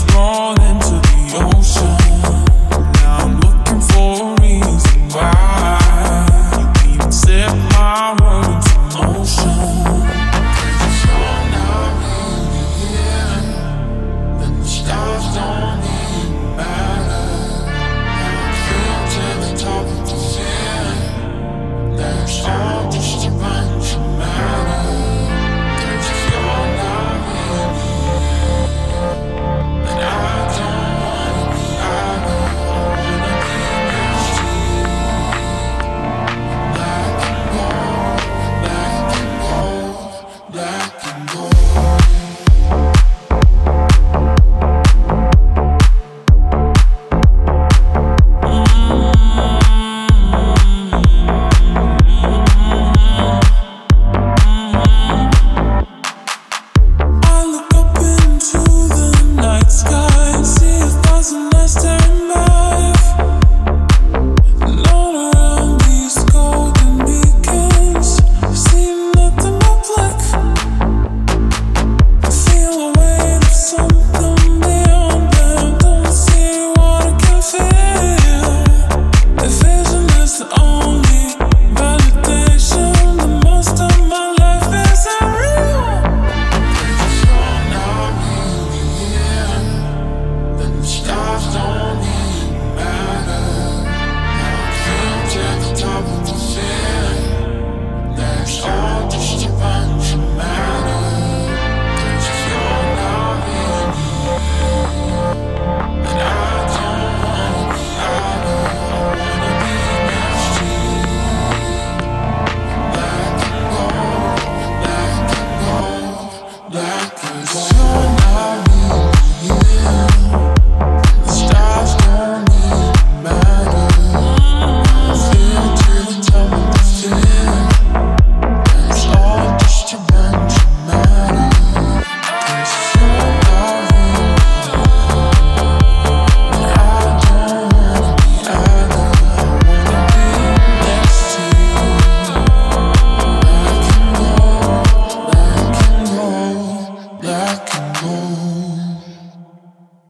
Strong. wrong